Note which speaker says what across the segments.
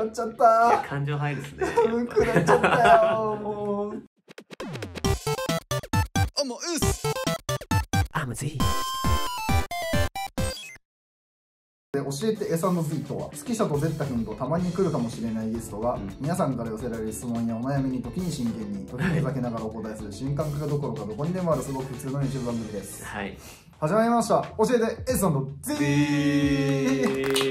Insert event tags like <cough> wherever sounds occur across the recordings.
Speaker 1: らっちゃった
Speaker 2: 感情入るっすね。
Speaker 1: うんくらっちゃったよもう
Speaker 3: あもううっす。
Speaker 2: あむずい
Speaker 1: で教えて S&Z とは指揮者とゼッタ君とたまに来るかもしれないゲストが、
Speaker 2: うん。
Speaker 1: 皆さんから寄せられる質問やお悩みに時に真剣に時にふざけながらお答えする新感覚どころかどこにでもあるすごく普通の YouTube 番組です。
Speaker 2: はい。
Speaker 1: 始まりました。教えて S&Z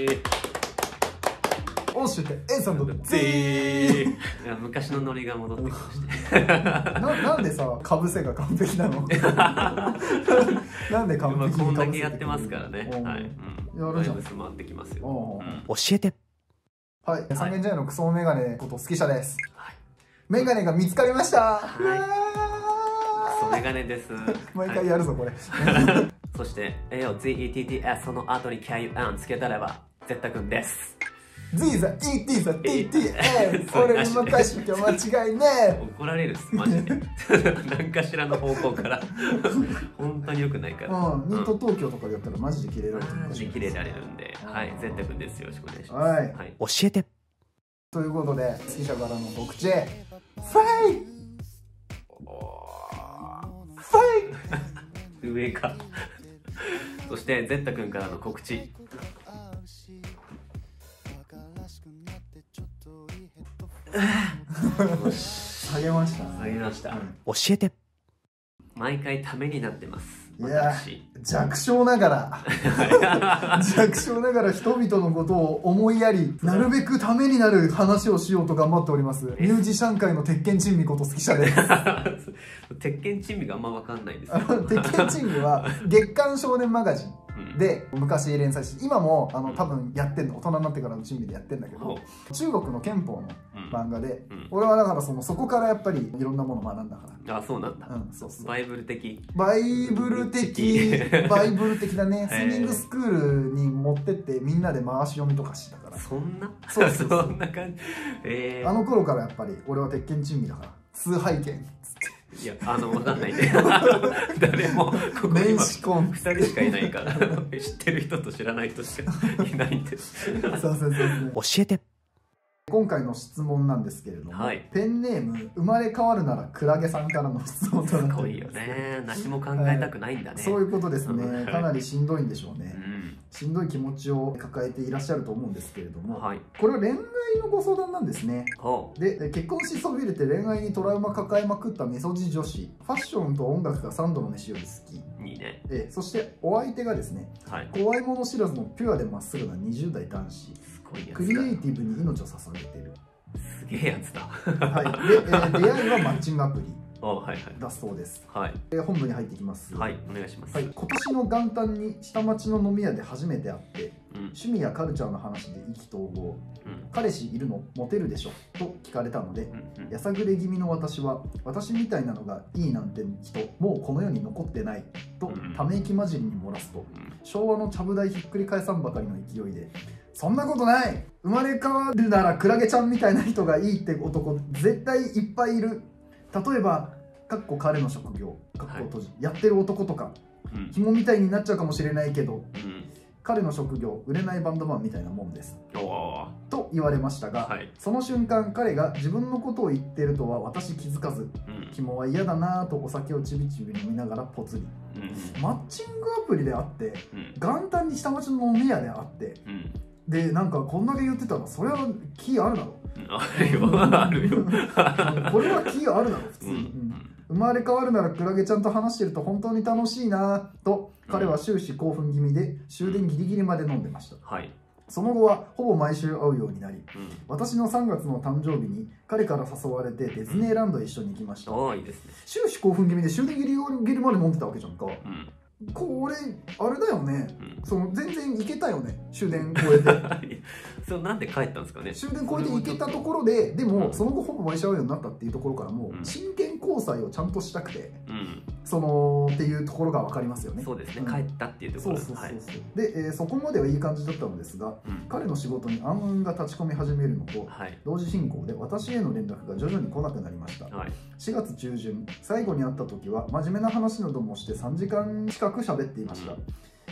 Speaker 1: 教えて S&Z
Speaker 2: いや昔のノリが戻ってきまして
Speaker 1: ななんでさかぶせが完璧なのなんで完璧にかぶせ
Speaker 2: こんだけやってますからねはい、うん、
Speaker 1: やるじゃん
Speaker 2: 回ってきますよ、
Speaker 1: う
Speaker 2: ん
Speaker 3: 教えて
Speaker 1: はい三軒茶屋のクソメガネこと好き者です
Speaker 2: はい
Speaker 1: メガネが見つかりました
Speaker 2: はいクソメガネです
Speaker 1: 毎回やるぞこれ
Speaker 2: そして A を ZETTS その後に KUN つけたらば絶対くんです
Speaker 1: Z ザ ET ザ TTS
Speaker 2: そう
Speaker 1: 俺に任しきゃ間違いね
Speaker 2: 怒られるっすマジで何かしらの方向から本当に良くないから
Speaker 1: うんニート東京とかでやったらマジでキレられる
Speaker 2: マジで切れられるんではい絶対くんですよろしくお願いします
Speaker 1: はい
Speaker 2: はい
Speaker 3: 教えて
Speaker 1: ということで好き者からの告知ファイファイ
Speaker 2: 上かそしてゼッタ君からの告知
Speaker 1: 下げましたね。
Speaker 2: ありました、
Speaker 3: 教えて。
Speaker 2: 毎回ためになってます。
Speaker 1: いや
Speaker 2: 私。
Speaker 1: 弱小ながら。<laughs> 弱小ながら人々のことを思いやりなるべくためになる話をしようと頑張っております。ミュージシャン界の鉄拳珍味こと好き者です。<laughs>
Speaker 2: 鉄拳珍味があんま分かんないんです <laughs>
Speaker 1: 鉄拳珍味は月刊少年マガジン。
Speaker 2: うん
Speaker 1: で昔連載して今もあの多分やってんの大人になってからの珍味でやってんだけ
Speaker 2: ほ
Speaker 1: ど中国の憲法の
Speaker 2: うん。
Speaker 1: 漫画で、
Speaker 2: うん。
Speaker 1: 俺はだからそのそこからやっぱりいろんなものを学んだか
Speaker 2: あそうなんだ、
Speaker 1: ら、うん、そうそう。
Speaker 2: バイブル的。
Speaker 1: バイブル的 <laughs> バイブル的だね。スイミングスクールに持ってってみんなで回し読みとかしてたから。
Speaker 2: そんな？
Speaker 1: そうそうそ
Speaker 2: んな感じ。えー、
Speaker 1: あの頃からやっぱり俺は鉄拳珍味だから。崇拝剣
Speaker 2: いやあの分かんないんで。<laughs> 誰もここ
Speaker 1: 名
Speaker 2: 今
Speaker 1: 刺婚
Speaker 2: 2人しかいないから知ってる人と知らない人しかいないんで
Speaker 1: そうそうそうそう。
Speaker 3: 教えて。
Speaker 1: 今回の質問なんですけれども、
Speaker 2: はい。
Speaker 1: ペンネーム生まれ変わるならクラゲさんからの質問となって
Speaker 2: す。ごいよね。何も考えたくないんだね、
Speaker 1: そういうことですね。
Speaker 2: うん。
Speaker 1: かなりしんどいんでしょうね。
Speaker 2: うん
Speaker 1: しんどい気持ちを抱えていらっしゃると思うんですけれども、
Speaker 2: はい。
Speaker 1: これは恋愛のご相談なんですね。
Speaker 2: ほ
Speaker 1: で結婚しそびれて恋愛にトラウマ抱えまくったメソジ女子ファッションと音楽が3度の飯より好き。
Speaker 2: ういいね。
Speaker 1: えそしてお相手がですね
Speaker 2: はい。
Speaker 1: 怖いもの知らずのピュアでまっすぐな20代男子。
Speaker 2: すごいや
Speaker 1: クリエイティブに命を捧げてる、
Speaker 2: すげえやつだ。
Speaker 1: はい。でえー出会いはマッチングアプリ
Speaker 2: おはい
Speaker 1: だそうです。
Speaker 2: はい。
Speaker 1: で本部に入っていきます。
Speaker 2: はい、はい、お願いします、
Speaker 1: はい、今年の元旦に下町の飲み屋で初めて会って
Speaker 2: うん。
Speaker 1: 趣味やカルチャーの話で意気投合。
Speaker 2: うん。
Speaker 1: 彼氏いるのモテるでしょ？と聞かれたので
Speaker 2: うんうん。
Speaker 1: やさぐれ気味の私は私みたいなのがいいなんて人もうこの世に残ってないと
Speaker 2: うん。
Speaker 1: ため息混じりに漏らすと
Speaker 2: うん。
Speaker 1: 昭和のちゃぶ台ひっくり返さんばかりの勢いでそんなことない！生まれ変わるならクラゲちゃんみたいな人がいいって男絶対いっぱいいる例えばかっこ彼の職業かっこ閉じ、やってる男とか
Speaker 2: うん。
Speaker 1: 紐みたいになっちゃうかもしれないけど
Speaker 2: うん。
Speaker 1: 彼の職業売れないバンドマンみたいなもんです。と言われましたが、
Speaker 2: はい。
Speaker 1: その瞬間彼が自分のことを言ってるとは私気づかず
Speaker 2: うん。
Speaker 1: 肝は嫌だなぁとお酒をちびちび飲みながらポツリ
Speaker 2: うん。
Speaker 1: マッチングアプリであって
Speaker 2: うん。
Speaker 1: 元旦に下町の飲み屋であって
Speaker 2: うん。
Speaker 1: でなんかこんだけ言ってたらそれは気あるだろ
Speaker 2: あるよ。あるよ。
Speaker 1: これは気あるだろ普通。
Speaker 2: うん。
Speaker 1: に、うん。生まれ変わるならクラゲちゃんと話してると本当に楽しいなぁと彼は終始興奮気味で終電ギリギリまで飲んでました。
Speaker 2: はい。
Speaker 1: その後はほぼ毎週会うようになり
Speaker 2: うん。
Speaker 1: 私の3月の誕生日に彼から誘われてディズニーランドへ一緒に行きました。
Speaker 2: おーいいですね。
Speaker 1: 終始興奮気味で終電ギリギリまで飲んでたわけじゃんか。
Speaker 2: うん
Speaker 1: これあれだよね。
Speaker 2: うん。
Speaker 1: その全然行けたよね。終電 <laughs> 超えて。
Speaker 2: そうなんで帰ったんですかね。
Speaker 1: 終電超えて行けたところでで
Speaker 2: うん。
Speaker 1: もその後ほぼ毎週会うようになったっていうところからも
Speaker 2: うん。
Speaker 1: う真剣交際をちゃんとしたくて。
Speaker 2: うん
Speaker 1: そのっていうところが分かりますよね。
Speaker 2: そうですね、
Speaker 1: ん。
Speaker 2: 帰ったっていうとこ
Speaker 1: そうそうそう
Speaker 2: ろはい。
Speaker 1: そうで、えーそこまではいい感じだったのですが
Speaker 2: うん。
Speaker 1: 彼の仕事に暗雲が立ち込み始めるのと
Speaker 2: はい。
Speaker 1: 同時進行で私への連絡が徐々に来なくなりました。
Speaker 2: はい。
Speaker 1: 4月中旬最後に会った時は真面目な話などもして3時間近く喋っていました、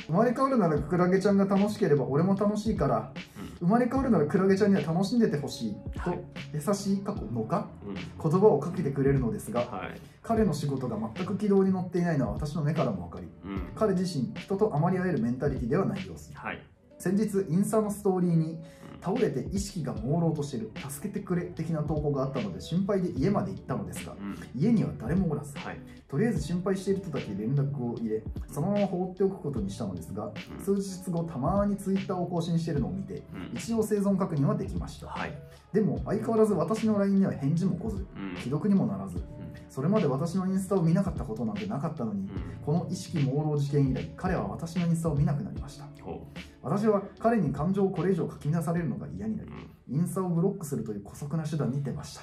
Speaker 1: 生まれ変わるならクラゲちゃんが楽しければ俺も楽しいから生まれ変わるならクラゲちゃんには楽しんでてほしいと
Speaker 2: はい。
Speaker 1: 優しい過去のか
Speaker 2: うん。
Speaker 1: 言葉をかけてくれるのですが
Speaker 2: はい。
Speaker 1: 彼の仕事が全く軌道に乗っていないのは私の目からも分かり
Speaker 2: うん。
Speaker 1: 彼自身人とあまり会えるメンタリティではない様子。
Speaker 2: はい。
Speaker 1: 先日インスタのストーリーに倒れて意識が朦朧としている。助けてくれ的な投稿があったので心配で家まで行ったのですが
Speaker 2: うん。
Speaker 1: 家には誰もおらず
Speaker 2: はい。
Speaker 1: とりあえず心配している人だけ連絡を入れそのまま放っておくことにしたのですが数日後たまにツイッターを更新しているのを見て
Speaker 2: うん。
Speaker 1: 一応生存確認はできました。
Speaker 2: はい。
Speaker 1: でも相変わらず私の LINE には返事も来ず
Speaker 2: うん。
Speaker 1: 既読にもならずそれまで私のインスタを見なかったことなんてなかったのに
Speaker 2: うん。
Speaker 1: この意識朦朧事件以来彼は私のインスタを見なくなりました。
Speaker 2: ほ
Speaker 1: 私は彼に感情をこれ以上書き乱されるのが嫌になりインスタをブロックするという姑息な手段に出ました。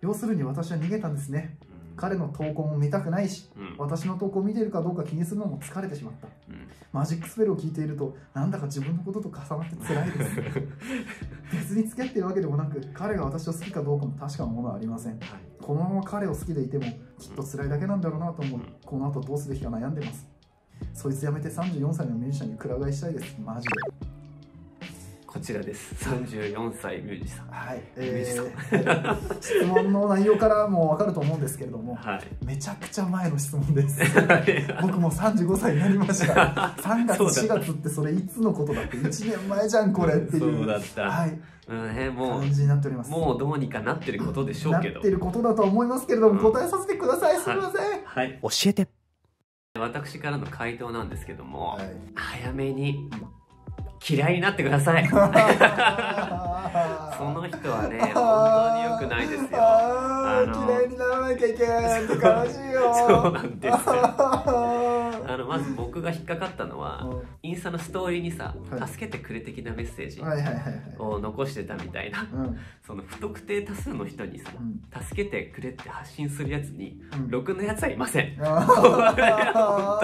Speaker 1: 要するに私は逃げたんですね彼の投稿も見たくないし
Speaker 2: うん。
Speaker 1: 私の投稿を見ているかどうか気にするのも疲れてしまった。
Speaker 2: うん。
Speaker 1: マジックスペルを聞いているとなんだか自分のことと重なって辛いです。<laughs> 別に付き合っているわけでもなく彼が私を好きかどうかも確かなものはありません。
Speaker 2: はい。
Speaker 1: このまま彼を好きでいてもきっと辛いだけなんだろうなと思いこの後どうすべきか悩んでます。そいつ辞めて34歳のミュージシャンにくら替えしたいです。マジで
Speaker 2: こちらです。34歳ミュージシャン。
Speaker 1: はい、
Speaker 2: ミュージシ
Speaker 1: えー、質問の内容からも分かると思うんですけれども
Speaker 2: はい。
Speaker 1: めちゃくちゃ前の質問です。<laughs> 僕も35歳になりました。<laughs> 3月4
Speaker 2: そうだ
Speaker 1: 月ってそれいつのことだって1年前じゃんこれっていう。
Speaker 2: そうだった。
Speaker 1: はい、
Speaker 2: うんねもう
Speaker 1: 感じになっております。
Speaker 2: もうどうにかなってることでしょうけど。
Speaker 1: なってることだとは思いますけれども、
Speaker 2: うん。
Speaker 1: 答えさせてください。すみません、
Speaker 2: はい。
Speaker 3: 教えて。
Speaker 2: 私からの回答なんですけども、
Speaker 1: はい。
Speaker 2: 早めに嫌いになってください。<laughs> その人はね <laughs> 本当に良くないですよ。
Speaker 1: あ嫌いにならなきゃいけないって悲しいよ。<laughs>
Speaker 2: そうなんですよ
Speaker 1: あ
Speaker 2: あのまず僕が引っかかったのは
Speaker 1: ー
Speaker 2: インスタのストーリーにさ
Speaker 1: はい「
Speaker 2: 助けてくれ」的なメッセージ
Speaker 1: はいはいはいはい。
Speaker 2: を残してたみたいな
Speaker 1: うん。
Speaker 2: その不特定多数の人にさ
Speaker 1: うん「
Speaker 2: 助けてくれ」って発信するやつに
Speaker 1: うん。
Speaker 2: ろくなやつはいません。
Speaker 1: あ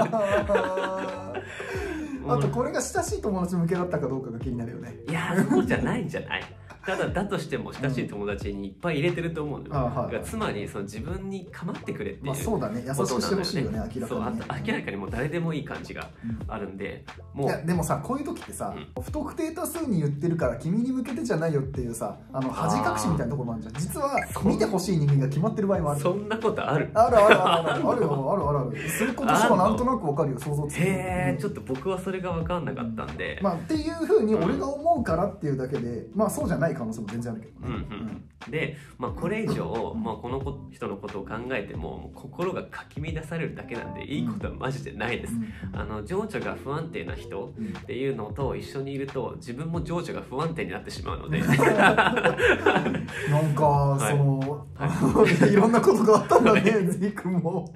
Speaker 1: <laughs> とこれが親しい友達向けだったかどうかが気になるよね。
Speaker 2: いやそうじゃないんじゃない？ただだとしても親しい友達にいっぱい入れてると思うのよ、つまりその自分に構ってくれっていう
Speaker 1: まあそうだね。優しくしてほしいよね明らかに
Speaker 2: 明らかにもう誰でもいい感じが
Speaker 1: うん
Speaker 2: あるんで
Speaker 1: い
Speaker 2: もう
Speaker 1: やでもさこういう時ってさ、不特定多数に言ってるから君に向けてじゃないよっていうさあの恥隠しみたいなところもあるじゃん。実は見てほしい人間が決まってる場合もある。
Speaker 2: そんなことある？
Speaker 1: あるあるあるあるあるよあるあるあることしかなんとなくわかるよ想像つく
Speaker 2: へえ
Speaker 1: うん。
Speaker 2: ちょっと僕はそれが分かんなかったんで、
Speaker 1: まあっていうふうに俺が思うからっていうだけでまあそうじゃない可能性も全然あるけど
Speaker 2: うんう
Speaker 1: ね
Speaker 2: ん、で、まあ、これ以上、まあ、この子人のことを考えても心がかき乱されるだけなんでいいことはマジでないです、あの情緒が不安定な人っていうのと一緒にいると自分も情緒が不安定になってしまうので。<laughs>
Speaker 1: なんか
Speaker 2: い。
Speaker 1: その、い、<laughs> ろんなことがあったんだねゼイ君も。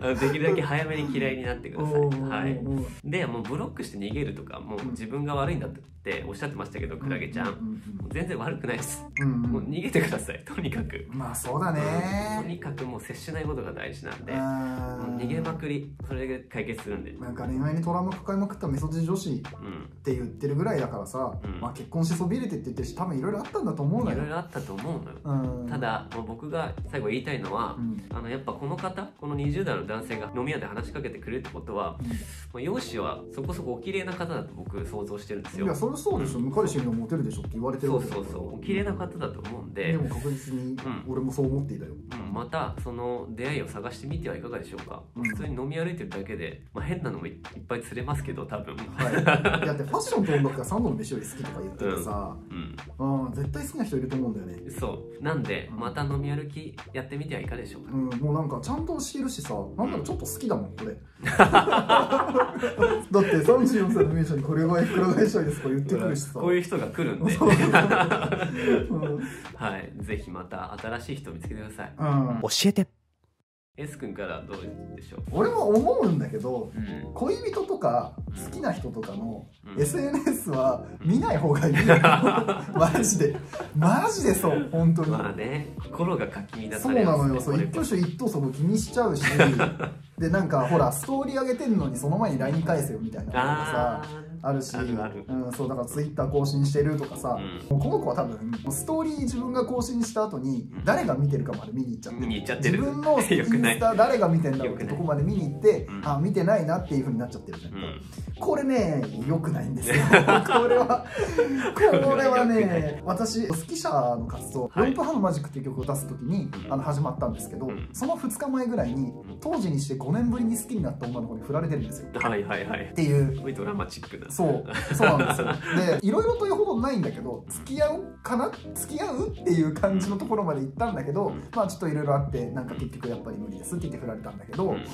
Speaker 2: できるだけ早めに嫌いになってください、はい、でもうブロックして逃げるとかもう自分が悪いんだっておっしゃってましたけどクラゲちゃん、
Speaker 1: う
Speaker 2: 全然悪くないです。
Speaker 1: うんうん。
Speaker 2: もう逃げてください。<laughs> とにかく。
Speaker 1: まあそうだ
Speaker 2: と
Speaker 1: ね
Speaker 2: にかくもう接しないことが大事なんで逃げまくり。それで解決するんで。
Speaker 1: なんか恋愛にトラウマ抱えまくったメソジ女子っ
Speaker 2: うん。
Speaker 1: て言ってるぐらいだからさ、
Speaker 2: うん。
Speaker 1: まあ結婚しそびれてって言ってるし多分いろいろあったんだと思うのよ。
Speaker 2: いろいろあったと思うのよ。
Speaker 1: うん。
Speaker 2: ただもう僕が最後言いたいのは
Speaker 1: う、ん。
Speaker 2: あのやっぱこの方この20代の男性が飲み屋で話しかけてくれるってことは、まあ容姿はそこそこお綺麗な方だと僕想像してるんですよ。
Speaker 1: いやそれそうでしょ向彼氏にはモテるでしょって言われてる
Speaker 2: そ
Speaker 1: わけだから。
Speaker 2: うそうそう。お綺麗な方だと思うんで。
Speaker 1: でも確実に俺もそう思っていたよ、
Speaker 2: うん、またその出会いを探してみてはいかがでしょうか、
Speaker 1: うん。
Speaker 2: 普通に飲み歩いてるだけで、まあ、変なのもいいっぱい釣れますけど多分。
Speaker 1: はい、だってファッションと音楽が3度の飯より好きとか言っててさ、
Speaker 2: うん。
Speaker 1: うん、絶対好きな人いると思うんだよね。
Speaker 2: そう。なんで
Speaker 1: うん。
Speaker 2: また飲み歩きやってみてはいかがでしょうか、
Speaker 1: うん、もうなんかちゃんとしてるしさなんだろうちょっと好きだもんこれ <laughs> だって34歳のミュージシャンにこれぐらいくら替えしたいですとか言ってくるしさ。
Speaker 2: こういう人が来るんで。
Speaker 1: そう。う <laughs> ん
Speaker 2: はい。ぜひまた新しい人を見つけてください。
Speaker 1: うん。
Speaker 3: 教えて。
Speaker 2: S 君からどうでしょう？
Speaker 1: 俺も思うんだけど
Speaker 2: うん。
Speaker 1: 恋人とか好きな人とかの
Speaker 2: うん。
Speaker 1: SNS は見ない方がいいよ。<laughs> マジで。マジでそう。本当に、
Speaker 2: まあね。心がかき乱
Speaker 1: そう
Speaker 2: されますね。
Speaker 1: なのよ。そう。一挙手一投足気にしちゃうしでなんかほらストーリー上げてんのにその前に LINE 返せよみたいなのがさ。
Speaker 2: あ
Speaker 1: あるしそうだからツイッター更新してるとかさ、
Speaker 2: う
Speaker 1: もうこの子は多分ストーリー自分が更新した後に
Speaker 2: うん。
Speaker 1: 誰が見てるかまで見に行っちゃってる。
Speaker 2: 見に行っちゃってる。
Speaker 1: 自分のインスタ誰が見てんだろうってとこまで見に行って、
Speaker 2: うん
Speaker 1: あ見てないなっていうふうになっちゃってるじゃん、
Speaker 2: うん。
Speaker 1: これね良くないんですよ。<laughs> これはこれはね私好き者の活動「
Speaker 2: はい。
Speaker 1: ロンプハのマジック」っていう曲を出す時に、
Speaker 2: うん。
Speaker 1: あの始まったんですけど、
Speaker 2: うん。
Speaker 1: その2日前ぐらいに当時にして5年ぶりに好きになった女の子に振られてるんですよ。
Speaker 2: はいはいはい。
Speaker 1: っていう。
Speaker 2: すごいドラマチックな
Speaker 1: そうそうなんですよ。でいろいろというほどないんだけど付き合うかな？付き合うっていう感じのところまで行ったんだけど、
Speaker 2: うん。
Speaker 1: まあちょっといろいろあってなんか結局やっぱり無理ですって言って振られたんだけど、
Speaker 2: うん。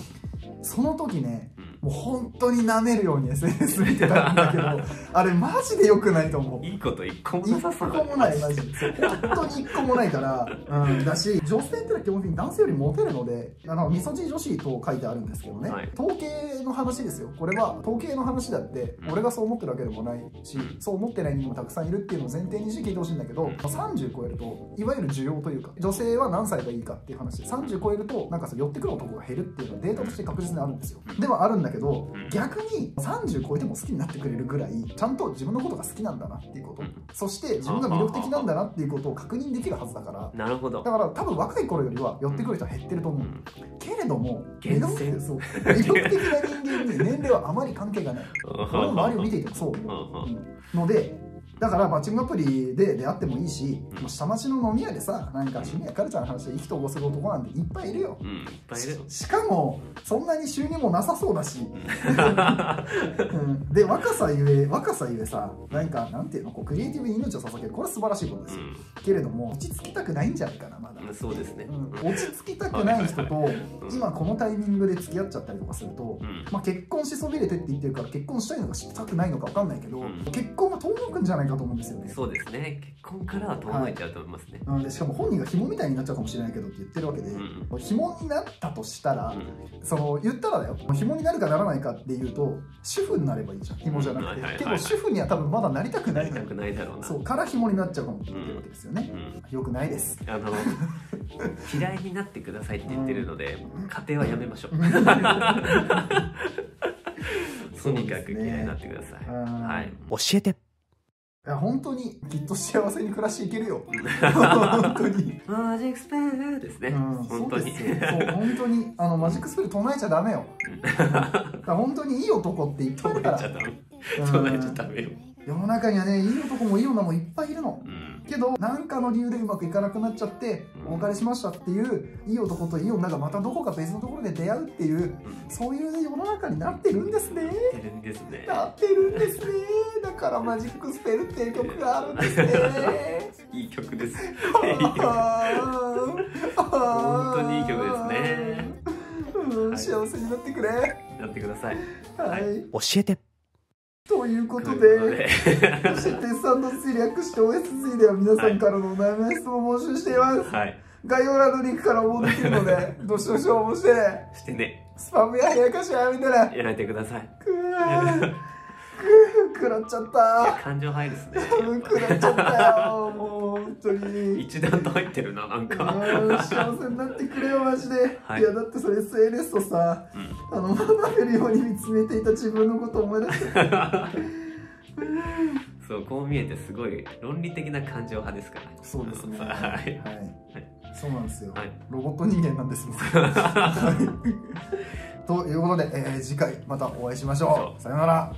Speaker 1: その時ね
Speaker 2: うん
Speaker 1: もう本当に舐めるように SNS 見てたんだけど <laughs> あれマジで良くないと思う。
Speaker 2: いいこと一個も
Speaker 1: 一
Speaker 2: なさそう
Speaker 1: 個もないマジ本当に一個もないから、うん、だし女性ってのは基本的に男性よりモテるのであのみそじ女子と書いてあるんですけどね、
Speaker 2: はい。
Speaker 1: 統計の話ですよ。これは統計の話だって、
Speaker 2: うん。
Speaker 1: 俺がそう思ってるわけでもないし、
Speaker 2: うん。
Speaker 1: そう思ってない人もたくさんいるっていうのを前提にして聞いてほしいんだけど、
Speaker 2: うん。
Speaker 1: 30超えるといわゆる需要というか女性は何歳がいいかっていう話で30超えるとなんかさ寄ってくる男が減るっていうのはデータとして確実にあるんですよ。
Speaker 2: うん
Speaker 1: ではあるんだけど
Speaker 2: うん。
Speaker 1: 逆に30超えても好きになってくれるぐらいちゃんと自分のことが好きなんだなっていうこと、
Speaker 2: うん。
Speaker 1: そして自分が魅力的なんだなっていうことを確認できるはずだから
Speaker 2: なるほど。
Speaker 1: だから多分若い頃よりは寄ってくる人は減ってると思う、
Speaker 2: うん。
Speaker 1: けれども
Speaker 2: 厳
Speaker 1: 魅力
Speaker 2: 選
Speaker 1: そう魅力的な人間に年齢はあまり関係がない。<laughs> 周りを見ていてもそう、うん。のでだからマッチングアプリで出会ってもいいし、
Speaker 2: うん。
Speaker 1: 下町の飲み屋でさなんか趣味やカルチャーの話で意気投合する男なんていっぱいいるよ。
Speaker 2: うんいっぱいいる
Speaker 1: ししかもそんなに収入もなさそうだし、
Speaker 2: うん。<laughs>
Speaker 1: うん、で若さゆえ若さゆえさなんかなんていうのこうクリエイティブに命を捧げる。これは素晴らしいことです。よ、けれども落ち着きたくないんじゃないかなまだ、
Speaker 2: うんそうですね。
Speaker 1: うん。落ち着きたくない人と
Speaker 2: うん。
Speaker 1: 今このタイミングで付き合っちゃったりとかすると、
Speaker 2: うん。
Speaker 1: まあ、結婚しそびれてって言ってるから結婚したいのかしたくないのか分かんないけど、
Speaker 2: うん。
Speaker 1: 結婚が遠のくんじゃないかと思うんですよね。
Speaker 2: そうですね。結婚からは遠のいちゃうと思いますね。
Speaker 1: うん、でしかも本人が紐みたいになっちゃうかもしれないけどって言ってるわけで、
Speaker 2: うん
Speaker 1: 紐になったとしたら、
Speaker 2: うん
Speaker 1: その言ったらだよ。紐になるかならないかっていうと主婦になればいいじゃん。紐じゃなくて、
Speaker 2: うんはいはいはい
Speaker 1: けど主婦には多分まだなりたくなのよ。
Speaker 2: ないりたくないだろうな。
Speaker 1: そうから紐になっちゃうかもって言ってるわけですよね、
Speaker 2: うん。
Speaker 1: よくないです。
Speaker 2: あの嫌いになってくださいって言ってるので家庭はやめましょう。<laughs> とにかく嫌いになってください。
Speaker 1: うん。
Speaker 2: はい。
Speaker 3: 教えて
Speaker 1: いや本当にきっと幸せに暮らしていけるよ。<laughs> 本当に、
Speaker 2: マジックスペルですね。
Speaker 1: うん、
Speaker 2: 本当に。
Speaker 1: そうですよ。そう本当にあのマジックスペル唱えちゃダメよ。だ <laughs> 本当にいい男っていっぱいいるから。
Speaker 2: 唱えちゃダメ。
Speaker 1: うん。
Speaker 2: 唱えちゃダメよ。
Speaker 1: 世の中にはねいい男もいい女もいっぱいいるの。
Speaker 2: うん。
Speaker 1: けど何かの理由でうまくいかなくなっちゃって
Speaker 2: うん。
Speaker 1: お別れしましたっていういい男といい女がまたどこか別のところで出会うっていう
Speaker 2: うん。
Speaker 1: そういう世の中になってるんですね。
Speaker 2: てるんですね。
Speaker 1: なってるんですねだからマジックスペルっていう曲があるんですね。<laughs>
Speaker 2: いい曲です。本当にいい曲ですね。
Speaker 1: うん
Speaker 2: はい
Speaker 1: 幸せになってくれ。
Speaker 2: やってください。
Speaker 1: はい。
Speaker 3: 教えて。
Speaker 1: ということで
Speaker 2: で。
Speaker 1: そしてテストス略して OSC では皆さんからのお悩みや質問を募集しています、
Speaker 2: はい。
Speaker 1: 概要欄のリンクから応募できるので <laughs> どしどし応募して。ね
Speaker 2: してね。
Speaker 1: スパムや冷やかしはやめてね。
Speaker 2: やめてください。
Speaker 1: くーくー食らっちゃった。
Speaker 2: 感情入るっすね
Speaker 1: 食らっちゃったよもう本当に。
Speaker 2: 一段と入ってるななんか。
Speaker 1: うん幸せになってくれよマジで、
Speaker 2: はい。
Speaker 1: い、やだってそれ SNS とさ
Speaker 2: うん。
Speaker 1: あの学べるように見つめていた自分のことを思い出して。<laughs>
Speaker 2: そうこう見えてすごい論理的な感情派ですから。
Speaker 1: そうですね。<laughs>
Speaker 2: はい。
Speaker 1: はい、そうなんですよ、
Speaker 2: はい。
Speaker 1: ロボット人間なんですもん <laughs> はい。ということで、えー次回またお会いしましょう。さよなら